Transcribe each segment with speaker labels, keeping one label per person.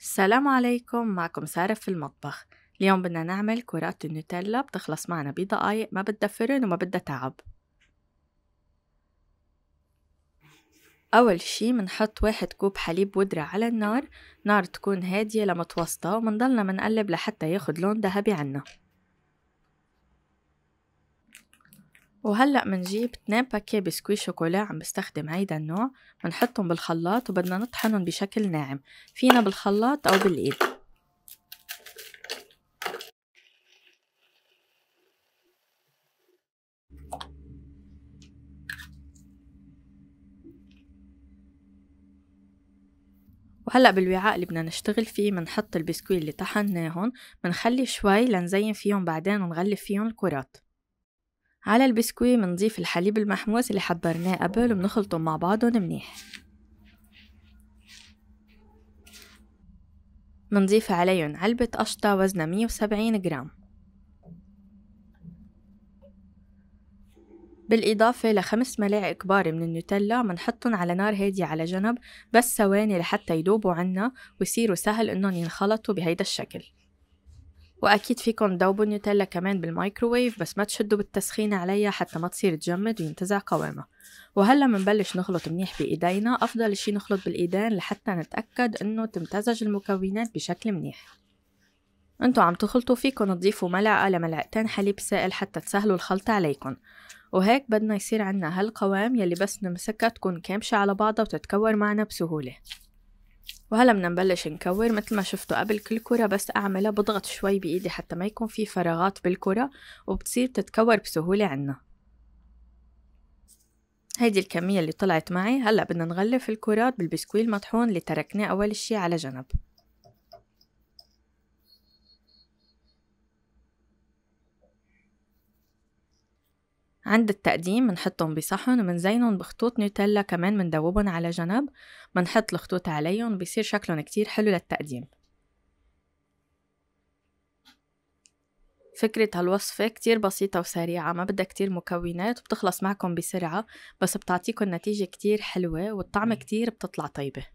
Speaker 1: السلام عليكم معكم سارة في المطبخ. اليوم بدنا نعمل كرات النوتيلا بتخلص معنا بدقايق ما بدها فرن وما بدها تعب. أول شي منحط واحد كوب حليب بودرة على النار نار تكون هادية لمتوسطة ومنضلنا منقلب لحتى ياخد لون ذهبي عنا. وهلأ منجيب اتنين باكيه بسكوي شوكولا عم بستخدم هيدا النوع منحطهم بالخلاط وبدنا نطحنهم بشكل ناعم فينا بالخلاط أو بالإيد. وهلأ بالوعاء اللي بدنا نشتغل فيه منحط البسكوي اللي طحناهم منخلي شوي لنزين فيهم بعدين ونغلف فيهم الكرات. على البسكوي منضيف الحليب المحموس اللي حضرناه قبل وبنخلطهم مع بعضهم منيح منضيف عليهم علبة قشطة وزنها 170 جرام. بالإضافة لخمس ملاعق كبار من النوتيلا منحطهم على نار هادية على جنب بس ثواني لحتى يدوبوا عنا ويصيروا سهل إنهم ينخلطوا بهيدا الشكل. وأكيد فيكم تذوبوا النوتيلا كمان بالمايكروويف بس ما تشدوا بالتسخين عليها حتى ما تصير تجمد وينتزع قوامها وهلا منبلش نخلط منيح بإيدينا أفضل شي نخلط بالإيدين لحتى نتأكد إنه تمتزج المكونات بشكل منيح. أنتو عم تخلطوا فيكن تضيفوا ملعقة لملعقتين حليب سائل حتى تسهلوا الخلطة عليكم. وهيك بدنا يصير عنا هالقوام يلي بس نمسكها تكون كامشة على بعضها وتتكور معنا بسهولة. وهلا بدنا نبلش نكور مثل ما شفتوا قبل كل كرة بس أعملها بضغط شوي بإيدي حتى ما يكون في فراغات بالكرة وبتصير تتكور بسهولة عنا. هيدي الكمية اللي طلعت معي. هلأ بدنا نغلف الكرات بالبسكوي المطحون اللي تركناه أول شي على جنب. عند التقديم منحطهم بصحن ومنزينهم بخطوط نوتيلا كمان مندوبهم على جنب منحط الخطوط عليهم بيصير شكلهم كتير حلو للتقديم. فكرة هالوصفة كتير بسيطة وسريعة ما بدها كتير مكونات وبتخلص معكم بسرعة بس بتعطيكم نتيجة كتير حلوة والطعم كتير بتطلع طيبة.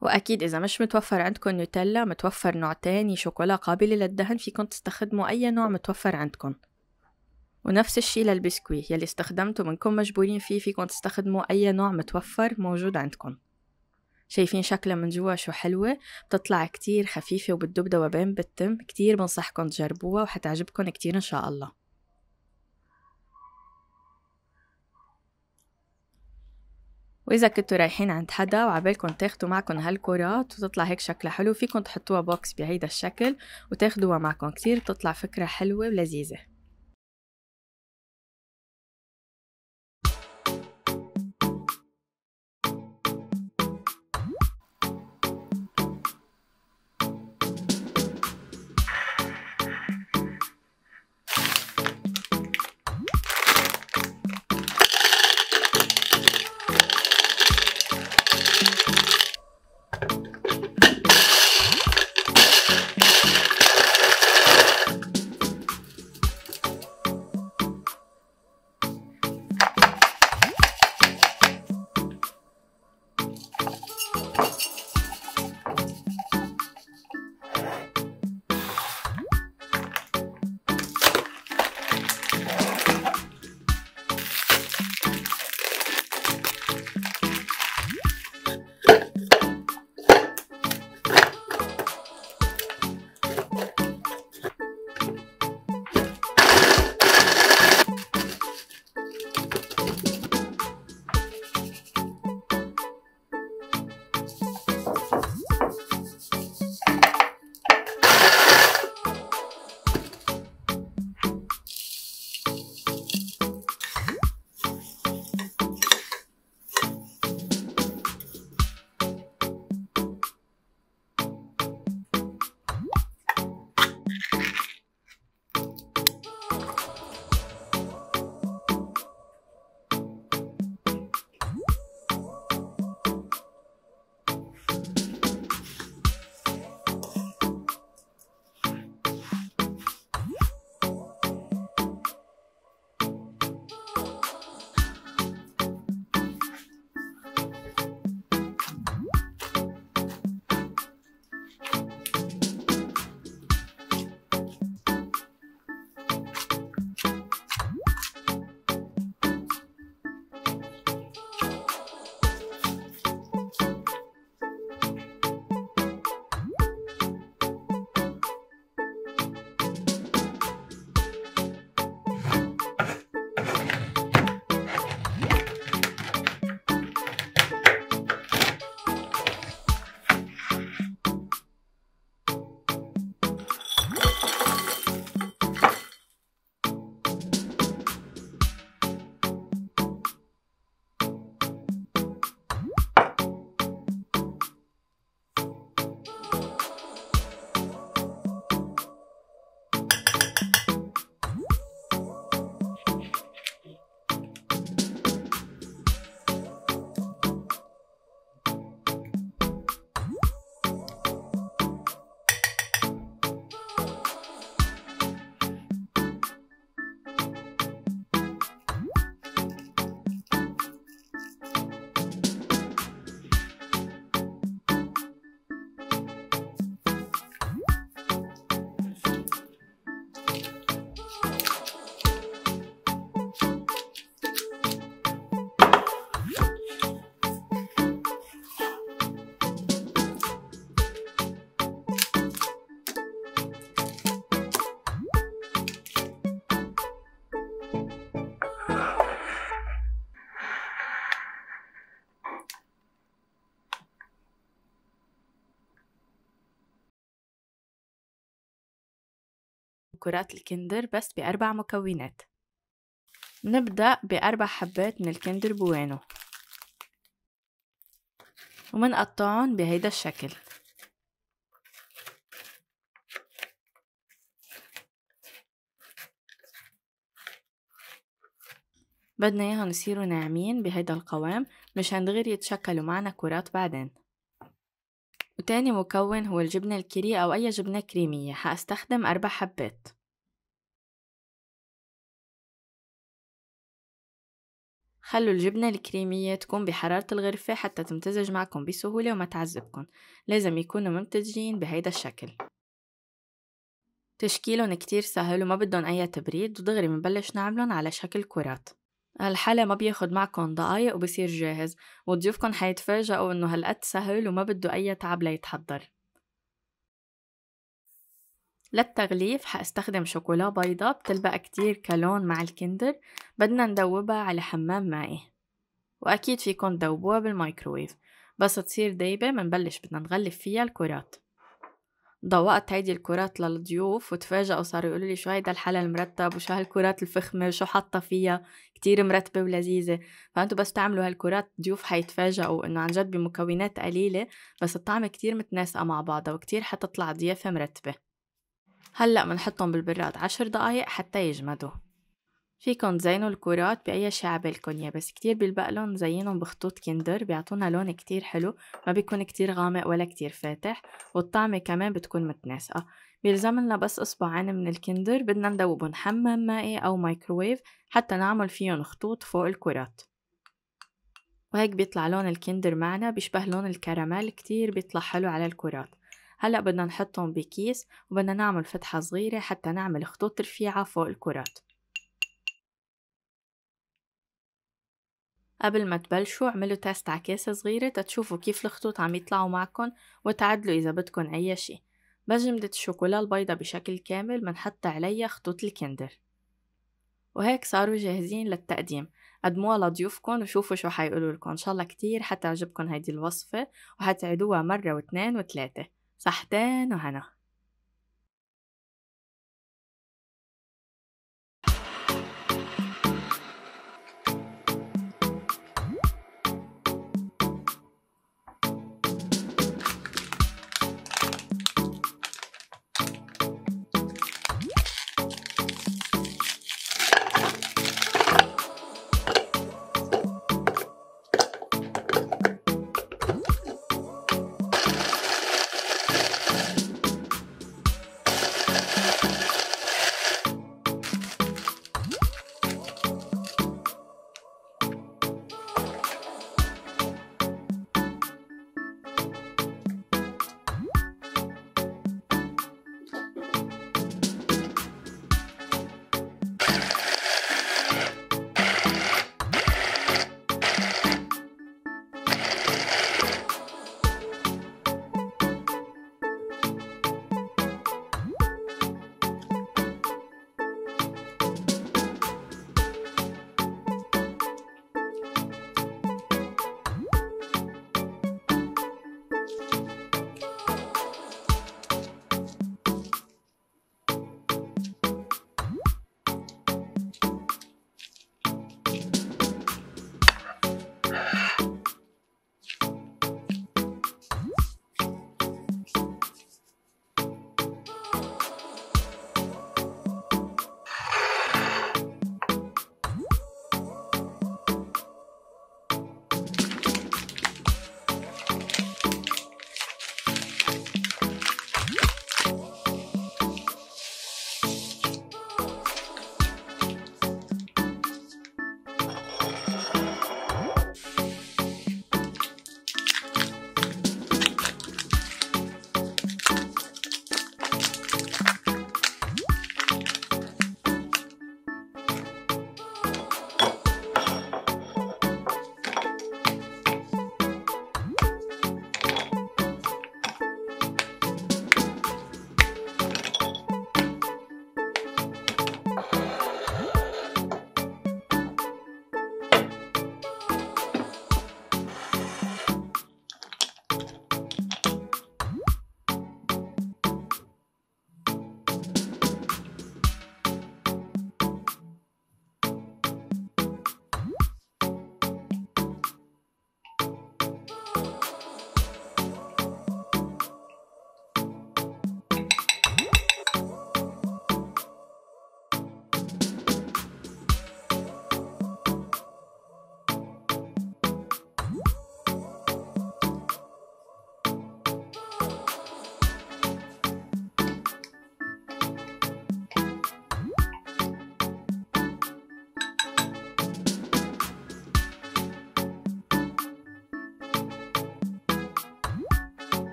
Speaker 1: وأكيد إذا مش متوفر عندكم نوتيلا متوفر نوع تاني شوكولا قابلة للدهن فيكم تستخدموا أي نوع متوفر عندكم ونفس الشي للبسكوي يلي استخدمته منكم مجبورين فيه فيكم تستخدموا أي نوع متوفر موجود عندكم. شايفين شكلها من جوا شو حلوة؟ بتطلع كتير خفيفة وبتدوب دوبان بالتم. كتير بنصحكم تجربوها وحتعجبكم كتير إن شاء الله. وإذا كنتوا رايحين عند حدا وعبالكم تاخدوا معكم هالكرات وتطلع هيك شكلها حلو فيكم تحطوها بوكس بهيدا الشكل وتاخدوها معكم. كتير بتطلع فكرة حلوة ولذيذة. كرات الكندر بس بأربع مكونات. نبدأ بأربع حبات من الكندر بوينو ومنقطعهم بهيدا الشكل. بدنا إياهم يصيروا ناعمين بهيدا القوام مشان دغري يتشكلوا معنا كرات بعدين. وتاني مكون هو الجبنة الكيري أو أي جبنة كريمية. حأستخدم أربع حبات. خلوا الجبنة الكريمية تكون بحرارة الغرفة حتى تمتزج معكم بسهولة وما تعذبكم. لازم يكونوا ممتزجين بهيدا الشكل. تشكيلهم كتير سهل وما بدهم أي تبريد ودغري منبلش نعملن على شكل كرات. هالحلا ما بياخد معكم دقايق وبصير جاهز وضيوفكم حيتفاجئوا إنه هالقد سهل وما بده أي تعب ليتحضر. للتغليف حأستخدم شوكولا بيضة بتلبق كتير كلون مع الكندر بدنا ندوبها على حمام مائي. وأكيد فيكن تدوبوها بالمايكرويف بس تصير دايبة منبلش بدنا نغلف فيها الكرات. ضوقت هيدي الكرات للضيوف وتفاجئوا صاروا يقولوا لي شو هيدا الحلا المرتب وشو هالكرات الفخمة وشو حاطة فيها كتير مرتبة ولذيذة. فأنتوا بس تعملوا هالكرات ضيوف حيتفاجئوا إنه عن جد بمكونات قليلة بس الطعمة كتير متناسقة مع بعضها وكتير حتطلع ضيافة مرتبة. هلأ منحطهم بالبراد عشر دقايق حتى يجمدوا. فيكن تزينوا الكرات بأي شي عبالكن يا بس كتير بيلبقلن زينهم بخطوط Kinder بيعطونا لون كتير حلو ما بيكون كتير غامق ولا كتير فاتح والطعمة كمان بتكون متناسقة. بيلزملنا بس إصبعين من ال Kinder بدنا ندوبهم حمام مائي أو مايكروويف حتى نعمل فيهم خطوط فوق الكرات. وهيك بيطلع لون ال Kinder معنا بيشبه لون الكراميل كتير بيطلع حلو على الكرات. هلأ بدنا نحطهم بكيس وبدنا نعمل فتحة صغيرة حتى نعمل خطوط رفيعة فوق الكرات. قبل ما تبلشوا اعملوا test على كاسة صغيرة تتشوفوا كيف الخطوط عم يطلعوا معكن وتعدلوا إذا بدكن أي شي. بس جمدت الشوكولا البيضة بشكل كامل منحط عليها خطوط ال Kinder. وهيك صاروا جاهزين للتقديم. قدموها لضيوفكن وشوفوا شو حيقولوا لكم إن شاء الله كتير حتعجبكن هيدي الوصفة وحتعيدوها مرة واثنين وثلاثة. صحتين وهنا.